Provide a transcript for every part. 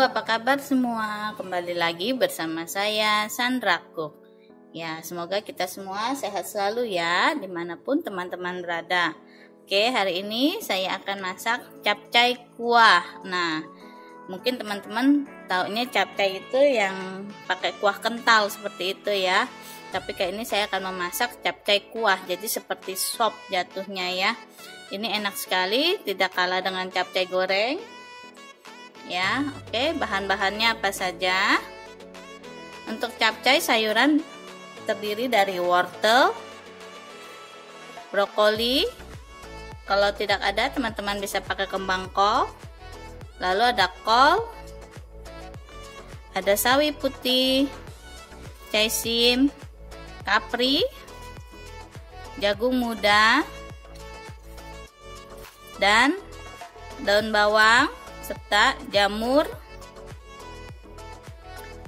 apa kabar semua? Kembali lagi bersama saya Sandra Cook. Ya, semoga kita semua sehat selalu ya, di mana pun teman-teman berada. Oke, hari ini saya akan masak capcay kuah. Nah, mungkin teman-teman taunya capcay itu yang pakai kuah kental seperti itu ya. Tapi kayak ini saya akan memasak capcay kuah, jadi seperti sop jatuhnya ya. Ini enak sekali, tidak kalah dengan capcay goreng ya oke bahan-bahannya apa saja? Untuk capcay sayuran terdiri dari wortel brokoli. Kalau tidak ada teman-teman bisa pakai kembang kol. Lalu ada kol ada sawi putih caisim kapri jagung muda dan daun bawang serta jamur.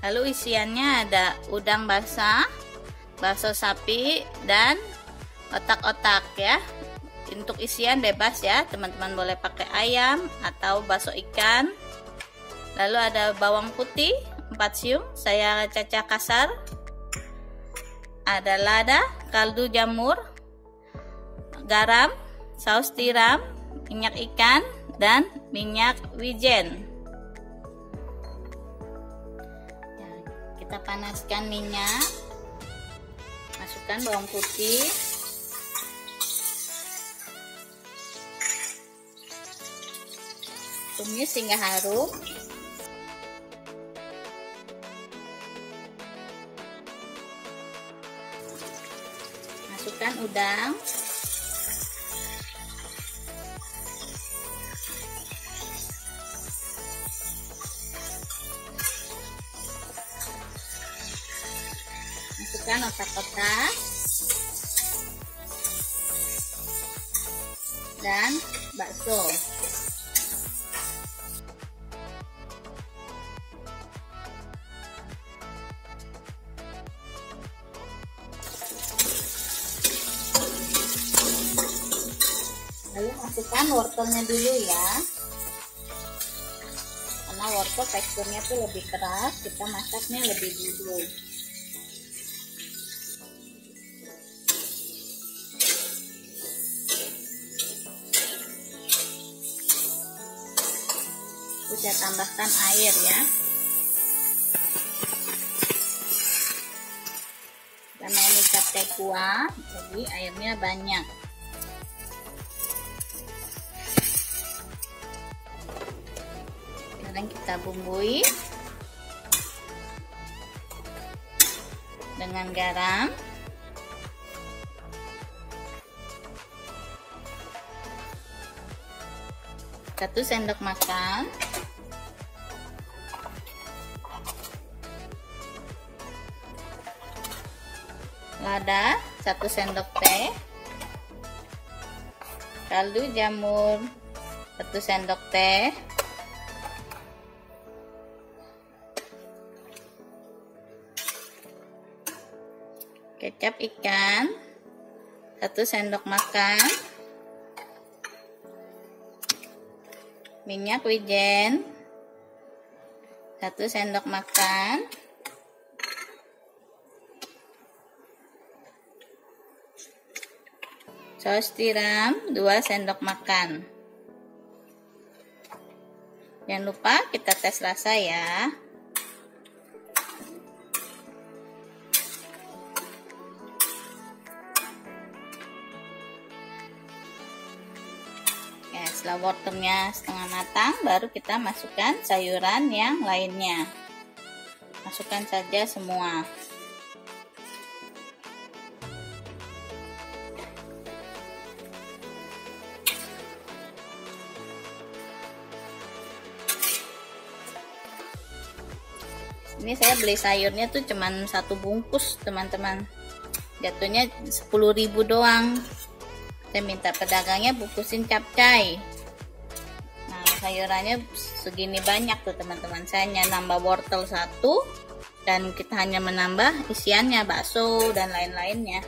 Lalu isiannya ada udang basah bakso sapi dan otak-otak ya. Untuk isian bebas ya teman-teman boleh pakai ayam atau bakso ikan. Lalu ada bawang putih 4 siung saya cacah kasar. Ada lada kaldu jamur garam saus tiram minyak ikan dan minyak wijen. Ya, kita panaskan minyak, masukkan bawang putih, tumis hingga harum. Masukkan udang. Masukkan otak-otak. Dan bakso. Lalu masukkan wortelnya dulu ya. Karena wortel teksturnya tuh lebih keras kita masaknya lebih dulu saya tambahkan air ya. Karena ini capcay kuah jadi airnya banyak. Sekarang kita bumbui dengan garam. Satu sendok makan lada 1 sendok teh. Kaldu jamur 1 sendok teh. Kecap ikan 1 sendok makan. Minyak wijen 1 sendok makan saus tiram 2 sendok makan. Jangan lupa kita tes rasa ya. Ya setelah wortelnya setengah matang baru kita masukkan sayuran yang lainnya. Masukkan saja semua ini saya beli sayurnya tuh cuman satu bungkus teman-teman. Jatuhnya 10.000 doang. Saya minta pedagangnya bungkusin capcay. Nah sayurannya segini banyak tuh teman-teman. Saya hanya nambah wortel satu dan kita hanya menambah isiannya bakso dan lain-lainnya.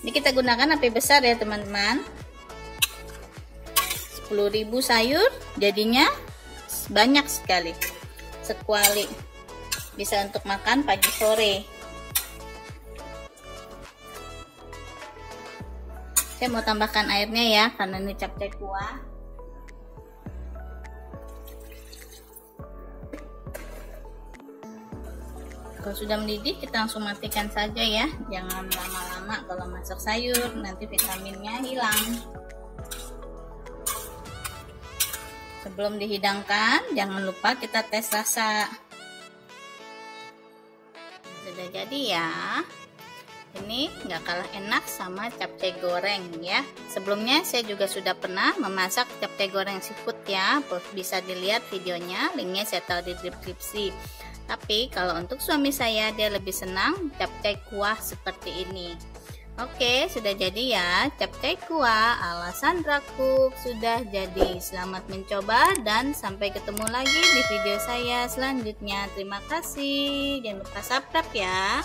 Ini kita gunakan api besar ya teman-teman. 10.000 sayur jadinya banyak sekali. Sekuali bisa untuk makan pagi sore. Saya mau tambahkan airnya ya karena ini capcay kuah. Kalau sudah mendidih kita langsung matikan saja ya. Jangan lama-lama kalau masak sayur nanti vitaminnya hilang. Sebelum dihidangkan jangan lupa kita tes rasa sudah jadi ya. Ini nggak kalah enak sama capcay goreng ya. Sebelumnya saya juga sudah pernah memasak capcay goreng seafood ya. Bisa dilihat videonya linknya saya taruh di deskripsi. Tapi kalau untuk suami saya dia lebih senang capcay kuah seperti ini. Oke, sudah jadi ya capcay kuah ala Sandra Cook sudah jadi. Selamat mencoba dan sampai ketemu lagi di video saya selanjutnya. Terima kasih. Jangan lupa subscribe ya.